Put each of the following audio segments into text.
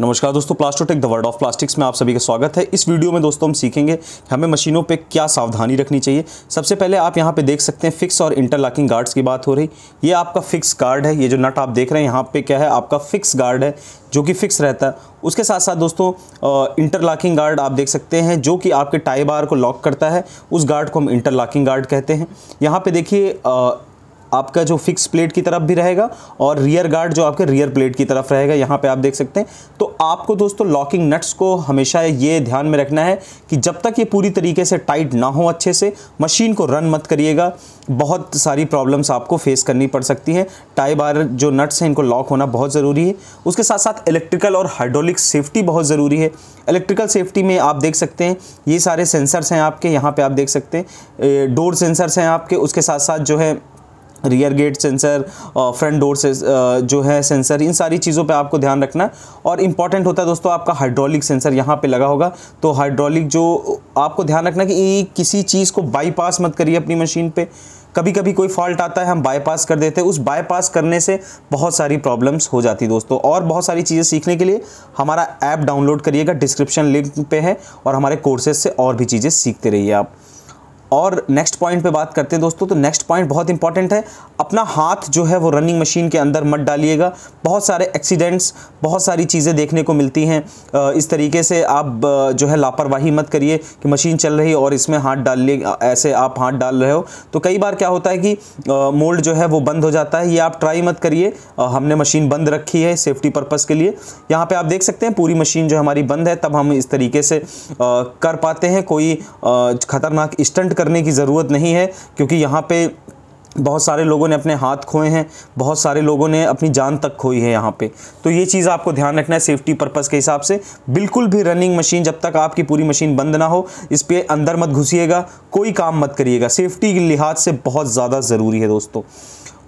नमस्कार दोस्तों Plastotech the world of plastics में आप सभी का स्वागत है। इस वीडियो में दोस्तों हम सीखेंगे हमें मशीनों पे क्या सावधानी रखनी चाहिए। सबसे पहले आप यहाँ पे देख सकते हैं फिक्स और इंटरलॉकिंग गार्ड्स की बात हो रही। ये आपका फिक्स गार्ड है, ये जो नट आप देख रहे हैं, यहाँ पे क्या है, आपका फिक्स गार्ड है, जो कि फिक्स रहता है। उसके साथ साथ दोस्तों इंटरलॉकिंग गार्ड आप देख सकते हैं, जो कि आपके टाई बार को लॉक करता है। उस गार्ड को हम इंटरलॉकिंग गार्ड कहते हैं। यहाँ पे देखिए आपका जो फिक्स प्लेट की तरफ़ भी रहेगा और रियर गार्ड जो आपके रियर प्लेट की तरफ़ रहेगा, यहाँ पे आप देख सकते हैं। तो आपको दोस्तों लॉकिंग नट्स को हमेशा ये ध्यान में रखना है कि जब तक ये पूरी तरीके से टाइट ना हो अच्छे से मशीन को रन मत करिएगा। बहुत सारी प्रॉब्लम्स आपको फेस करनी पड़ सकती हैं। टाई बार जो नट्स हैं, इनको लॉक होना बहुत ज़रूरी है। उसके साथ साथ इलेक्ट्रिकल और हाइड्रोलिक सेफ्टी बहुत ज़रूरी है। इलेक्ट्रिकल सेफ्टी में आप देख सकते हैं, ये सारे सेंसर्स हैं आपके, यहाँ पे आप देख सकते हैं। डोर सेंसर्स हैं आपके, उसके साथ साथ जो है rear gate sensor front door से जो है सेंसर इन सारी चीज़ों पे आपको ध्यान रखना और इंपॉर्टेंट होता है दोस्तों, आपका हाइड्रोलिक सेंसर यहाँ पे लगा होगा। तो हाइड्रोलिक जो आपको ध्यान रखना कि किसी चीज़ को बाईपास मत करिए अपनी मशीन पे। कभी कभी कोई फॉल्ट आता है, हम बाईपास कर देते हैं। उस बाईपास करने से बहुत सारी प्रॉब्लम्स हो जाती दोस्तों। और बहुत सारी चीज़ें सीखने के लिए हमारा ऐप डाउनलोड करिएगा डिस्क्रिप्शन लिंक पे है। और हमारे कोर्सेज से और भी चीज़ें सीखते रहिए आप। और नेक्स्ट पॉइंट पे बात करते हैं दोस्तों तो नेक्स्ट पॉइंट बहुत इंपॉर्टेंट है। अपना हाथ जो है वो रनिंग मशीन के अंदर मत डालिएगा। बहुत सारे एक्सीडेंट्स बहुत सारी चीज़ें देखने को मिलती हैं। इस तरीके से आप जो है लापरवाही मत करिए कि मशीन चल रही है और इसमें हाथ डाल लिए, ऐसे आप हाथ डाल रहे हो। तो कई बार क्या होता है कि मोल्ड जो है वो बंद हो जाता है। ये आप ट्राई मत करिए। हमने मशीन बंद रखी है सेफ्टी पर्पज़ के लिए। यहाँ पर आप देख सकते हैं पूरी मशीन जो हमारी बंद है, तब हम इस तरीके से कर पाते हैं। कोई ख़तरनाक स्टंट करने की ज़रूरत नहीं है, क्योंकि यहाँ पे बहुत सारे लोगों ने अपने हाथ खोए हैं, बहुत सारे लोगों ने अपनी जान तक खोई है यहाँ पे। तो ये चीज़ आपको ध्यान रखना है सेफ्टी पर्पज़ के हिसाब से। बिल्कुल भी रनिंग मशीन जब तक आपकी पूरी मशीन बंद ना हो, इस पर अंदर मत घुसिएगा, कोई काम मत करिएगा। सेफ्टी के लिहाज से बहुत ज़्यादा ज़रूरी है दोस्तों।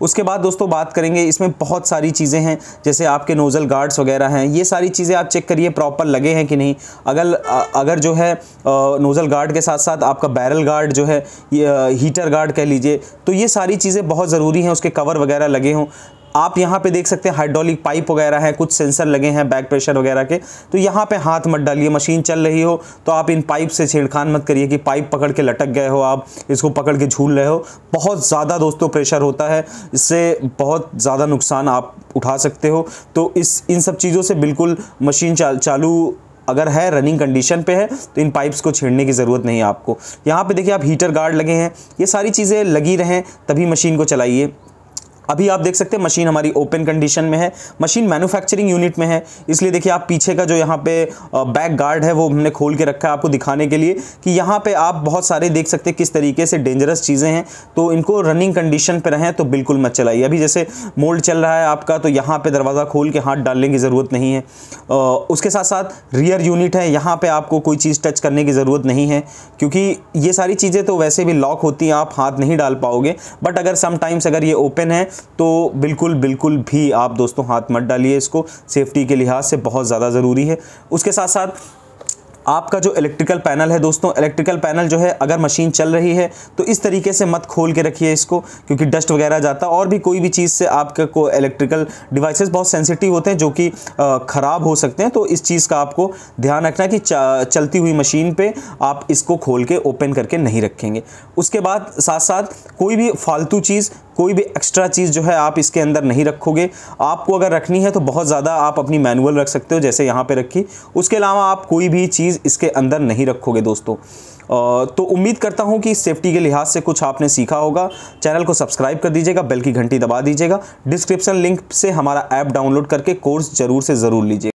उसके बाद दोस्तों बात करेंगे, इसमें बहुत सारी चीज़ें हैं, जैसे आपके नोज़ल गार्ड्स वगैरह हैं, ये सारी चीज़ें आप चेक करिए, प्रॉपर लगे हैं कि नहीं। अगर अगर जो है नोज़ल गार्ड के साथ साथ आपका बैरल गार्ड जो है हीटर गार्ड कह लीजिए तो ये सारी चीज़ें बहुत ज़रूरी हैं, उसके कवर वगैरह लगे हों। आप यहाँ पे देख सकते हैं हाइड्रोलिक पाइप वगैरह हैं, कुछ सेंसर लगे हैं बैक प्रेशर वगैरह के। तो यहाँ पे हाथ मत डालिए मशीन चल रही हो तो आप इन पाइप से छेड़खान मत करिए कि पाइप पकड़ के लटक गए हो आप, इसको पकड़ के झूल रहे हो। बहुत ज़्यादा दोस्तों प्रेशर होता है, इससे बहुत ज़्यादा नुकसान आप उठा सकते हो। तो इस, इन सब चीज़ों से बिल्कुल मशीन चाल, चालू अगर है रनिंग कंडीशन पे है तो इन पाइप्स को छेड़ने की ज़रूरत नहीं है आपको। यहाँ पे देखिए आप हीटर गार्ड लगे हैं, ये सारी चीज़ें लगी रहें, तभी मशीन को चलाइए। अभी आप देख सकते हैं मशीन हमारी ओपन कंडीशन में है, मशीन मैन्युफैक्चरिंग यूनिट में है। इसलिए देखिए आप पीछे का जो यहाँ पे बैक गार्ड है, वो हमने खोल के रखा है आपको दिखाने के लिए कि यहाँ पे आप बहुत सारे देख सकते हैं किस तरीके से डेंजरस चीज़ें हैं। तो इनको रनिंग कंडीशन पर रहें तो बिल्कुल मत चलाइए। अभी जैसे मोल्ड चल रहा है आपका तो यहाँ पर दरवाज़ा खोल के हाथ डालने की ज़रूरत नहीं है। उसके साथ साथ रियर यूनिट है, यहाँ पर आपको कोई चीज़ टच करने की ज़रूरत नहीं है। क्योंकि ये सारी चीज़ें तो वैसे भी लॉक होती हैं, आप हाथ नहीं डाल पाओगे। बट अगर समटाइम्स अगर ये ओपन है तो बिल्कुल बिल्कुल भी आप दोस्तों हाथ मत डालिए इसको। सेफ्टी के लिहाज से बहुत ज़्यादा ज़रूरी है। उसके साथ साथ आपका जो इलेक्ट्रिकल पैनल है दोस्तों, इलेक्ट्रिकल पैनल जो है, अगर मशीन चल रही है तो इस तरीके से मत खोल के रखिए इसको, क्योंकि डस्ट वगैरह जाता और भी कोई भी चीज़ से आपका को इलेक्ट्रिकल डिवाइसेस बहुत सेंसिटिव होते हैं, जो कि ख़राब हो सकते हैं तो इस चीज़ का आपको ध्यान रखना कि चलती हुई मशीन पर आप इसको खोल के ओपन करके नहीं रखेंगे। उसके बाद साथ साथ कोई भी फालतू चीज़ कोई भी एक्स्ट्रा चीज़ जो है आप इसके अंदर नहीं रखोगे। आपको अगर रखनी है तो बहुत ज़्यादा आप अपनी मैनुअल रख सकते हो, जैसे यहाँ पे रखी। उसके अलावा आप कोई भी चीज़ इसके अंदर नहीं रखोगे दोस्तों। तो उम्मीद करता हूँ कि सेफ्टी के लिहाज से कुछ आपने सीखा होगा। चैनल को सब्सक्राइब कर दीजिएगा, बेल की घंटी दबा दीजिएगा। डिस्क्रिप्शन लिंक से हमारा ऐप डाउनलोड करके कोर्स ज़रूर से ज़रूर लीजिए।